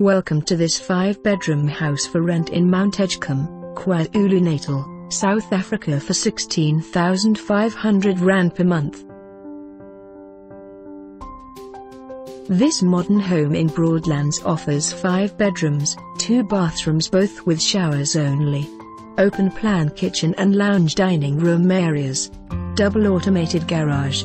Welcome to this five-bedroom house for rent in Mount Edgecombe, KwaZulu-Natal, South Africa for 16,500 rand per month. This modern home in Broadlands offers five bedrooms, two bathrooms both with showers only. Open plan kitchen and lounge dining room areas. Double automated garage.